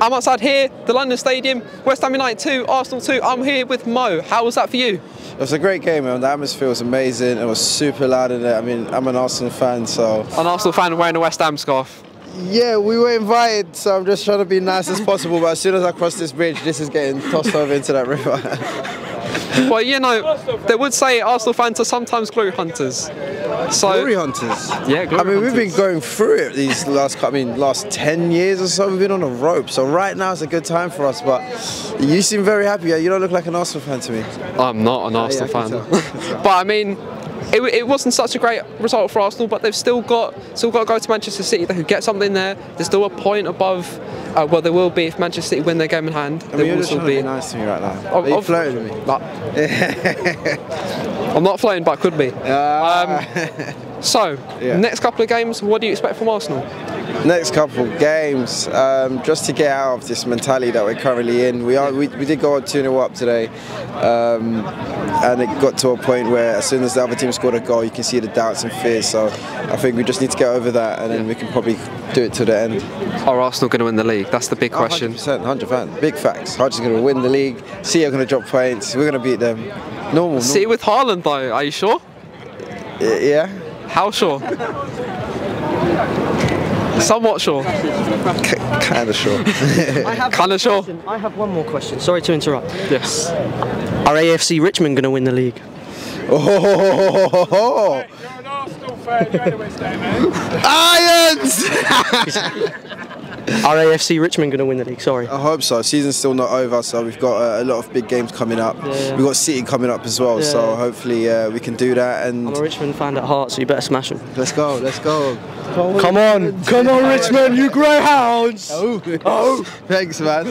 I'm outside here, the London Stadium, West Ham United 2, Arsenal 2. I'm here with Mo. How was that for you? It was a great game, man. The atmosphere was amazing. It was super loud in there. I mean, I'm an Arsenal fan, so. An Arsenal fan wearing a West Ham scarf. Yeah, we were invited, so I'm just trying to be nice as possible. But as soon as I cross this bridge, this is getting tossed over into that river. well, you know, they would say Arsenal fans are sometimes glory hunters. So glory hunters. Yeah, glory I mean, hunters. we've been going through it these last, I mean, last ten years or so. We've been on a rope. So right now is a good time for us. But you seem very happy. You don't look like an Arsenal fan to me. I'm not an Arsenal I fan, but I mean. It, it, wasn't such a great result for Arsenal, but they've still got still got to go to Manchester City. They could get something there. There's still a point above. Uh, well, there will be if Manchester City win their game in hand. I mean, there you're will just still trying to be. be nice to me right now. Of- Are you of- flirting with me? Like- I'm not flirting, but I could be. Ah. So, Yeah. next couple of games, what do you expect from Arsenal? Next couple of games, um, just to get out of this mentality that we're currently in. We are we, we did go 2 0 up today, um, and it got to a point where as soon as the other team scored a goal, you can see the doubts and fears. So I think we just need to get over that, and then we can probably do it to the end. Are Arsenal going to win the league? That's the big question. 100%, 100%. Big facts. Huddersfield going to win the league. City are going to drop points. We're going to beat them. Normal. See with Haaland though, are you sure? normal. Yeah. How sure? Somewhat sure. Kind of sure. Kinda sure. question. I have one more question. Sorry to interrupt. Yes. Are AFC Richmond going to win the league? oh, You're an Arsenal fan, you're a West Ham man. Irons! Are AFC Richmond going to win the league? Sorry. I hope so. Season's still not over, so we've got uh, a lot of big games coming up. Yeah. We've got City coming up as well, so Yeah. hopefully uh, we can do that. And I'm a Richmond fan at heart, so you better smash them. let's go, let's go. Come on, come on, Richmond, you greyhounds! Oh, oh. thanks, man.